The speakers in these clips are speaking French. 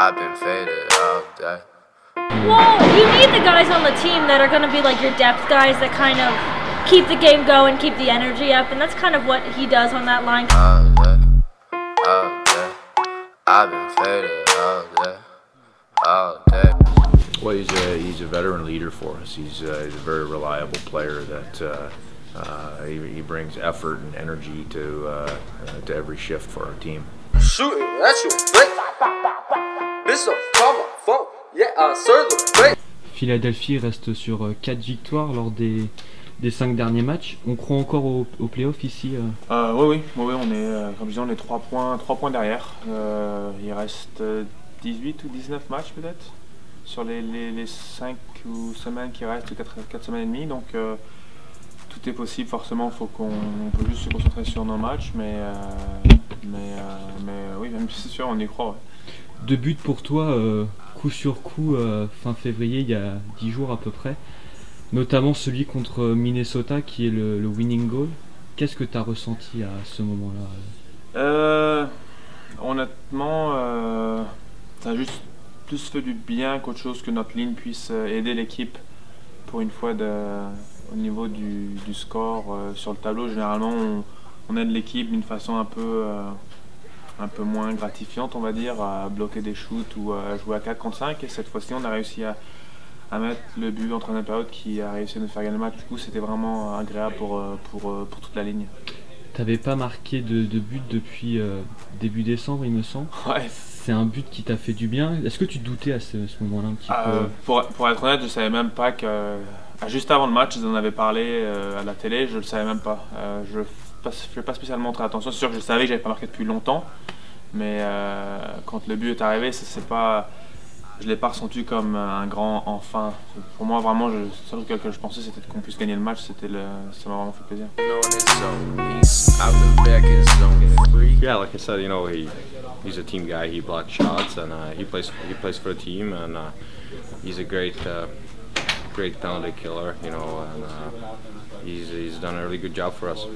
I've been faded all day. Well, you need the guys on the team that are going to be like your depth guys that kind of keep the game going, keep the energy up, and that's kind of what he does on that line. All day, all day. I've been faded all day, all day. Well, he's a, he's a veteran leader for us. He's, uh, he's a very reliable player that uh, uh, he, he brings effort and energy to, uh, uh, to every shift for our team. Shooting at you, fake. Philadelphie reste sur 4 victoires lors des, des 5 derniers matchs. On croit encore au, au playoff ici euh. Euh, oui, oui, oui, oui, on est, euh, comme je disais, on est 3 points, 3 points derrière. Euh, il reste euh, 18 ou 19 matchs peut-être sur les, les, les 5 ou semaines qui restent, 4, 4 semaines et demie. Donc euh, tout est possible, forcément, il faut qu'on on peut juste se concentrer sur nos matchs. Mais, euh, mais, euh, mais euh, oui, même si c'est sûr, on y croit. ouais. Deux buts pour toi, euh, coup sur coup, euh, fin février, il y a 10 jours à peu près. Notamment celui contre Minnesota qui est le, winning goal. Qu'est-ce que tu as ressenti à ce moment-là Euh, honnêtement, ça a juste plus fait du bien qu'autre chose que notre ligne puisse aider l'équipe pour une fois de, au niveau du, score sur le tableau. Généralement, on, aide l'équipe d'une façon un peu, un peu moins gratifiante, on va dire, à bloquer des shoots ou à jouer à 4 contre 5. Et cette fois-ci, on a réussi à, à mettre le but entre une période qui a réussi à nous faire gagner le match. Du coup, c'était vraiment agréable pour, euh, pour, euh, pour toute la ligne. T'avais pas marqué de, de but depuis euh, début décembre, il me semble. Ouais, C'est un but qui t'a fait du bien. Est-ce que tu doutais à ce, ce moment-là un petit Euh, peu pour, pour être honnête, je savais même pas que. juste avant le match, ils en avaient parlé à la télé, je le savais même pas. Euh, je ne fais pas spécialement très attention. C'est sûr que je savais que j'avais pas marqué depuis longtemps, mais euh, quand le but est arrivé, ça, c'est pas. Je l'ai pas ressenti comme un grand enfin. Pour moi, vraiment, je, le seul truc que je pensais, c'était qu'on puisse gagner le match. C'était le, ça m'a vraiment fait plaisir. Yeah, like I said, you know, he he's a team guy. He blocks shots and uh, he plays he plays for the team, and uh, he's a great uh, great penalty killer. You know, and uh, he's he's done a really good job for us.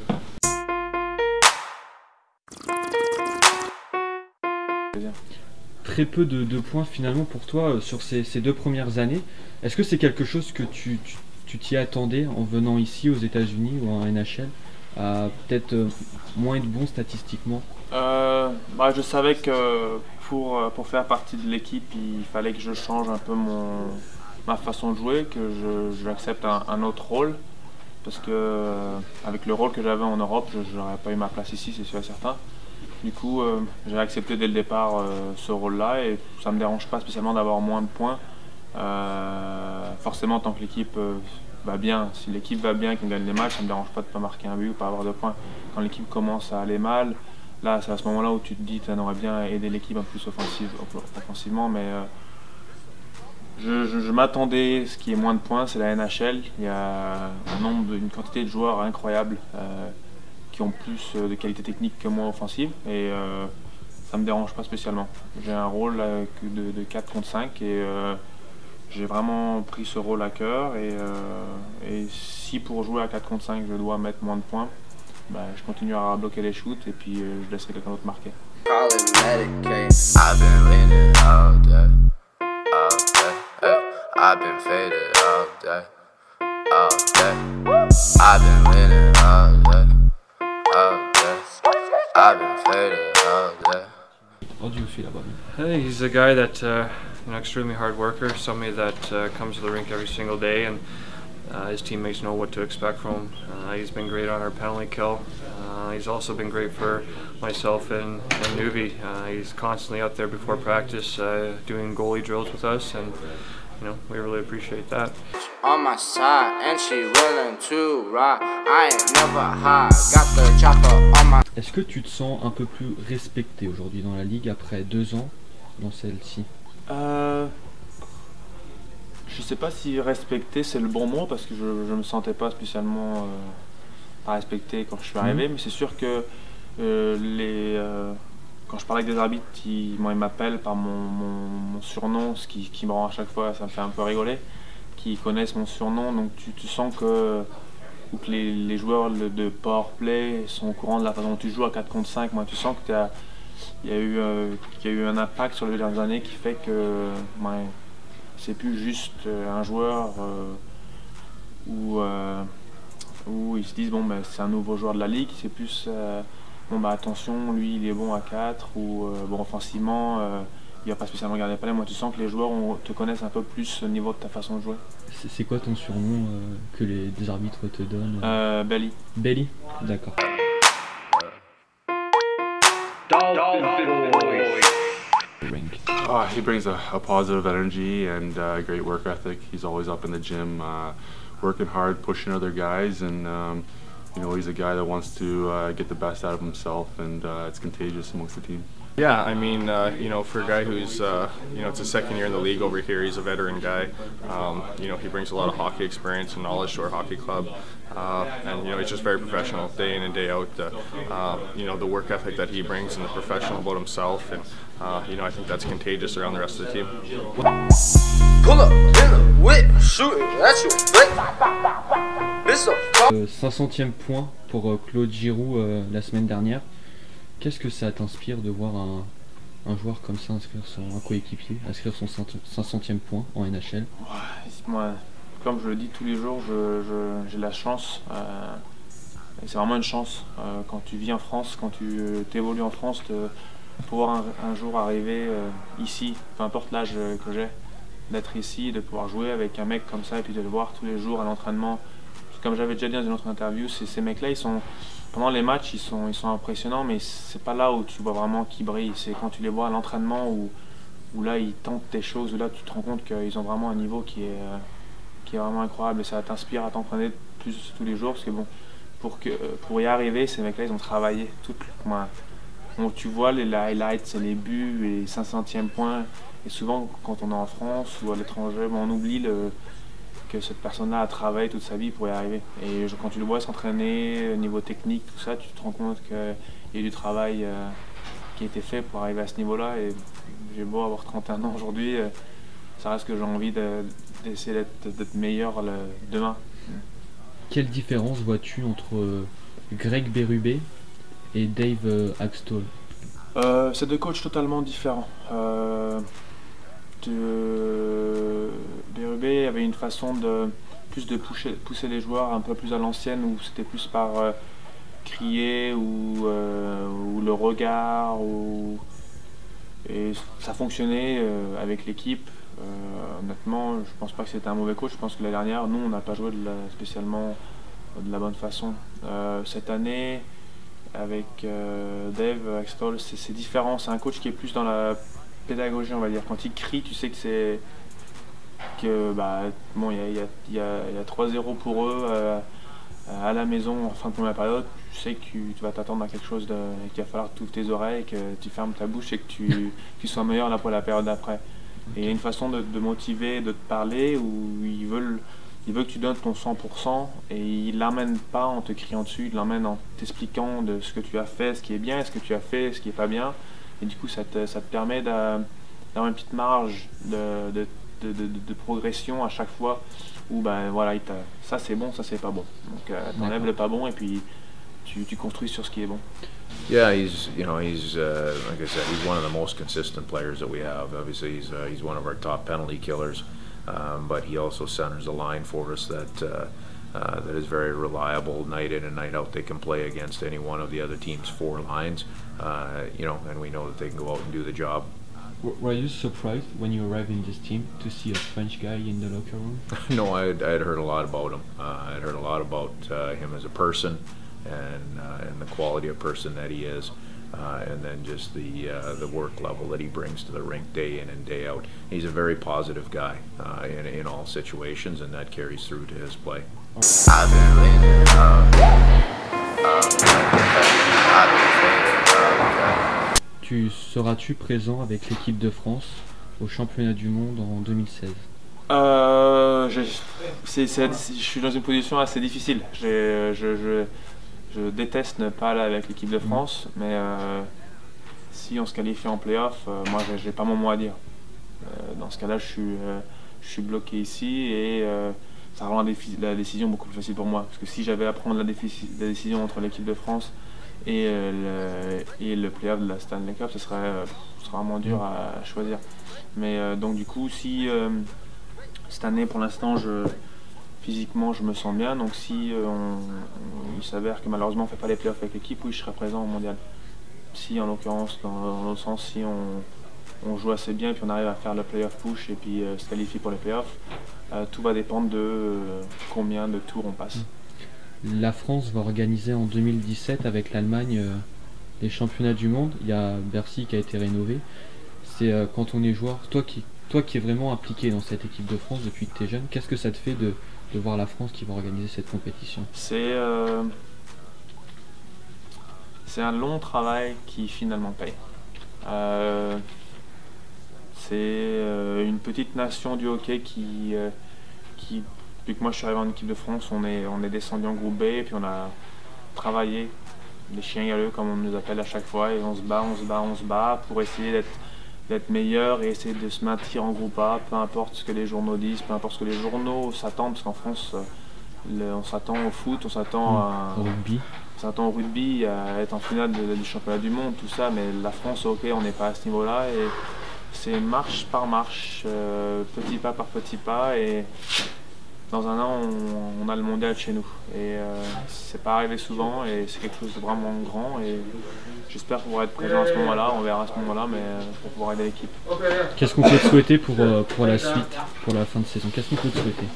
Très peu de, points finalement pour toi euh, sur ces, deux premières années. Est-ce que c'est quelque chose que tu t'y attendais en venant ici aux États-Unis ou en NHL à peut-être euh, moins être bon statistiquement? Euh, bah, je savais que pour, pour faire partie de l'équipe, il fallait que je change un peu mon, ma façon de jouer, que je, je accepte un, un autre rôle. Parce que avec le rôle que j'avais en Europe, je n'aurais pas eu ma place ici, c'est sûr et certain. Du coup, euh, j'ai accepté dès le départ euh, ce rôle-là et ça ne me dérange pas spécialement d'avoir moins de points. Euh, forcément, tant que l'équipe va bien, si l'équipe va bien qu'on gagne les matchs, ça ne me dérange pas de ne pas marquer un but ou pas avoir de points. Quand l'équipe commence à aller mal, là, c'est à ce moment-là où tu te dis tu aurais bien aidé l'équipe un plus offensive, offensivement, mais je, je- je m'attendais, ce qui est moins de points, c'est la NHL. Il y a un nombre, une quantité de joueurs incroyable qui ont plus euh, de qualité technique que moi offensive et euh, ça me dérange pas spécialement. J'ai un rôle euh, de, de 4 contre 5 et euh, j'ai vraiment pris ce rôle à cœur et, euh, et si pour jouer à 4 contre 5 je dois mettre moins de points, bah, je continuerai à bloquer les shoots et puis je laisserai quelqu'un d'autre marquer. I've been I've been faded all day. How do you feel about him I think he's a guy that, uh, an extremely hard worker, somebody that uh, comes to the rink every single day, and uh, his teammates know what to expect from him. Uh, he's been great on our penalty kill. Uh, he's also been great for myself and, and Nuvi. Uh, he's constantly out there before practice uh, doing goalie drills with us, and you know we really appreciate that. On my side, and she willing to ride. I ain't never high. Got the chopper on my Est-ce que tu te sens un peu plus respecté aujourd'hui dans la ligue après deux ans dans celle-ci? Euh, je sais pas si respecter c'est le bon mot parce que je, je me sentais pas spécialement euh, pas respecté quand je suis arrivé, mais c'est sûr que euh, les, euh, quand je parle avec des arbitres, ils, moi, ils m'appellent par mon, mon- mon surnom, ce qui, qui me rend à chaque fois, ça me fait un peu rigoler, qui connaissent mon surnom, donc tu, sens que, ou que les, les joueurs de power play sont au courant de la façon dont tu joues à 4 contre 5, moi tu sens que tu as il y, a eu, y a eu un impact sur les dernières années qui fait que ouais, c'est plus juste un joueur où, où ils se disent bon ben, c'est un nouveau joueur de la ligue, c'est plus bon bah attention lui il est bon à 4 ou bon offensivement il va pas spécialement garder le palais. Moi, tu sens que les joueurs te connaissent un peu plus au niveau de ta façon de jouer. C'est quoi ton surnom euh, que les arbitres te donnent euh, Belly. Belly D'accord. Uh, he brings a, a, positive energy and uh, great work ethic. He's always up in the gym, uh, working hard, pushing other guys, and um, you know he's a guy that wants to uh, get the best out of himself, and uh, it's contagious amongst the team. Yeah, I mean, uh, you know, for a guy who's, uh, you know, it's a second year in the league over here, he's a veteran guy. Um, you know, he brings a lot of hockey experience and knowledge to our hockey club. Uh, and, you know, he's just very professional day in and day out. Uh, you know, the work ethic that he brings and the professional about himself. And, uh, you know, I think that's contagious around the rest of the team. Pull up in the whip, shoot at you, 500e point pour euh, Claude Giroux euh, la semaine dernière. Qu'est-ce que ça t'inspire de voir un, joueur comme ça inscrire son un coéquipier, inscrire son 500e point en NHL Moi, comme je le dis tous les jours, j'ai la chance. Euh, c'est vraiment une chance euh, quand tu vis en France, quand tu euh, évolues en France, de pouvoir un, jour arriver ici, peu importe l'âge que j'ai, d'être ici, de pouvoir jouer avec un mec comme ça et puis de le voir tous les jours à l'entraînement. Comme j'avais déjà dit dans une autre interview, ces mecs-là, ils sont pendant les matchs, ils sont, ils sont impressionnants, mais c'est pas là où tu vois vraiment qu'ils brillent. C'est quand tu les vois à l'entraînement où, où là ils tentent des choses, où là tu te rends compte qu'ils ont vraiment un niveau qui est, euh, qui est vraiment incroyable et ça t'inspire à t'entraîner plus tous les jours parce que bon, pour, que, pour y arriver, ces mecs-là ils ont travaillé toute. tu vois les highlights, c'est les buts les 500e points. Et souvent, quand on est en France ou à l'étranger, on oublie le, cette personne-là a travaillé toute sa vie pour y arriver. Et quand tu le vois s'entraîner, au niveau technique, tout ça, tu te rends compte qu'il y a eu du travail euh, qui a été fait pour arriver à ce niveau-là. Et j'ai beau avoir 31 ans aujourd'hui, euh, ça reste que j'ai envie d'essayer d'être meilleur demain. Quelle différence vois-tu entre euh, Greg Berube et Dave Axtall? C'est deux coachs totalement différents. Berube avait une façon de plus de pousser, les joueurs un peu plus à l'ancienne où c'était plus par euh, crier ou, euh, ou, le regard et ça fonctionnait euh, avec l'équipe. honnêtement, je pense pas que c'était un mauvais coach. Je pense que la dernière, nous, on n'a pas joué de spécialement de la bonne façon. cette année, avec Dave Axtol, c'est différent. C'est un coach qui est plus dans la pédagogie, on va dire. Quand il crie, tu sais que c'est que bah bon il y a, 3-0 pour eux euh, à la maison en fin de première période tu sais que tu, vas t'attendre à quelque chose de qu'il va falloir que tu ouvres tes oreilles que tu fermes ta bouche et que tu, sois meilleur là pour la période d'après et il y a une façon de, de, motiver de te parler où ils veulent ils veulent que tu donnes ton 100% et ils l'emmènent pas en te criant dessus, ils l'emmènent en t'expliquant de ce que tu as fait, ce qui est bien, ce que tu as fait, ce qui est pas bien. Et du coup, ça te, ça te permet d'avoir une petite marge de, de de, de, de, progression à chaque fois où ben voilà ça c'est bon ça c'est pas bon donc euh, t'enlèves le pas bon et puis tu, tu construis sur ce qui est bon Yeah, he's you know he's uh, like I said he's one of the most consistent players that we have. Obviously, he's uh, he's one of our top penalty killers, um, but he also centers a line for us that uh, uh, that is very reliable night in and night out. They can play against any one of the other team's four lines, uh, you know, and we know that they can go out and do the job were you surprised when you arrived in this team to see a French guy in the locker room? no, I had, I had heard a lot about him. Uh, I had heard a lot about uh, him as a person and uh, and the quality of person that he is. Uh, and then just the uh, the work level that he brings to the rink day in and day out. He's a very positive guy uh, in in all situations, and that carries through to his play. Seras-tu présent avec l'équipe de France au championnat du monde en 2016 euh, je, suis dans une position assez difficile. Je, déteste ne pas aller avec l'équipe de France, mais euh, si on se qualifie en playoff, euh, moi j'ai pas mon mot à dire. dans ce cas-là, je suis, je suis bloqué ici et ça rend la, décision beaucoup plus facile pour moi. Parce que si j'avais à prendre la, la décision entre l'équipe de France et, euh, le, et le playoff de la Stanley Cup, ce serait, euh, vraiment dur à choisir. Mais euh, donc du coup, si cette année pour l'instant, je, physiquement je me sens bien, donc si il s'avère que malheureusement on ne fait pas les playoffs avec l'équipe, oui je serai présent au mondial. Si en l'occurrence, dans, dans l'autre sens, si on, on joue assez bien et puis on arrive à faire le playoff push et puis se qualifier pour les playoffs, tout va dépendre de combien de tours on passe. La France va organiser en 2017 avec l'Allemagne euh, les championnats du monde. Il y a Bercy qui a été rénové. C'est euh, quand on est joueur, toi qui, toi qui es vraiment impliqué dans cette équipe de France depuis que tu es jeune, qu'est-ce que ça te fait de, voir la France qui va organiser cette compétition? C'est euh, c'est un long travail qui finalement paye. C'est une petite nation du hockey qui, depuis que moi je suis arrivé en équipe de France, on est, on est descendu en groupe B et puis on a travaillé, les chiens galeux comme on nous appelle à chaque fois, et on se bat, on se bat, on se bat pour essayer d'être meilleur et essayer de se maintenir en groupe A, peu importe ce que les journaux disent, peu importe ce que les journaux s'attendent, parce qu'en France, euh, le- on s'attend au foot, on s'attend à, Au rugby. On s'attend au rugby, à être en finale du championnat du monde, tout ça, mais la France, ok, on n'est pas à ce niveau-là et c'est marche par marche, euh, petit pas par petit pas et dans un an, on, on a le mondial chez nous. Et euh, c'est pas arrivé souvent et c'est quelque chose de vraiment grand et j'espère pouvoir être présent à ce moment-là, on verra à ce moment-là, mais euh, pour pouvoir aider l'équipe. Qu'est-ce qu'on peut te souhaiter pour, euh, pour la suite, pour la fin de saison? Qu'est-ce qu'on peut te souhaiter?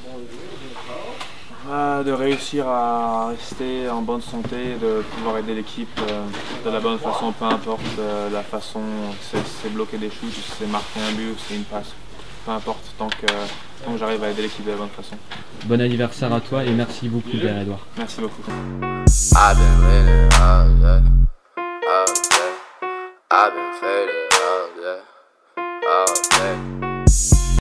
Ah, de réussir à rester en bonne santé, de pouvoir aider l'équipe euh, de la bonne façon, peu importe euh, la façon, c'est c'est bloquer des shoots, c'est marquer un but, c'est une passe, peu importe, tant que, tant que j'arrive à aider l'équipe de la bonne façon. Bon anniversaire à toi et merci beaucoup Pierre Edouard. Merci beaucoup. I've been winning all day, all day. I've been faded all day, all day.